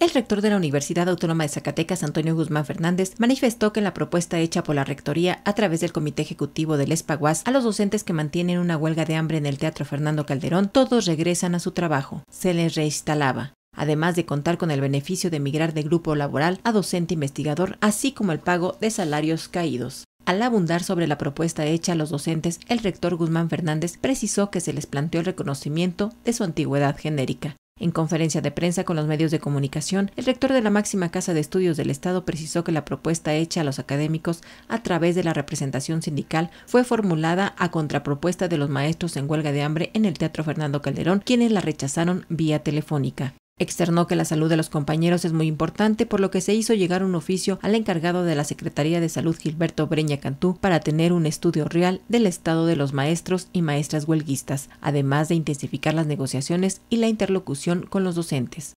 El rector de la Universidad Autónoma de Zacatecas, Antonio Guzmán Fernández, manifestó que en la propuesta hecha por la Rectoría a través del Comité Ejecutivo del Espaguas a los docentes que mantienen una huelga de hambre en el Teatro Fernando Calderón, todos regresan a su trabajo. Se les reinstalaba además de contar con el beneficio de migrar de grupo laboral a docente investigador, así como el pago de salarios caídos. Al abundar sobre la propuesta hecha a los docentes, el rector Guzmán Fernández precisó que se les planteó el reconocimiento de su antigüedad genérica. En conferencia de prensa con los medios de comunicación, el rector de la máxima casa de estudios del Estado precisó que la propuesta hecha a los académicos a través de la representación sindical fue formulada a contrapropuesta de los maestros en huelga de hambre en el Teatro Fernando Calderón, quienes la rechazaron vía telefónica. Externó que la salud de los compañeros es muy importante, por lo que se hizo llegar un oficio al encargado de la Secretaría de Salud Gilberto Breña Cantú para tener un estudio real del estado de los maestros y maestras huelguistas, además de intensificar las negociaciones y la interlocución con los docentes.